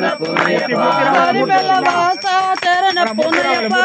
చరణ పునయపా చరణ పునయపా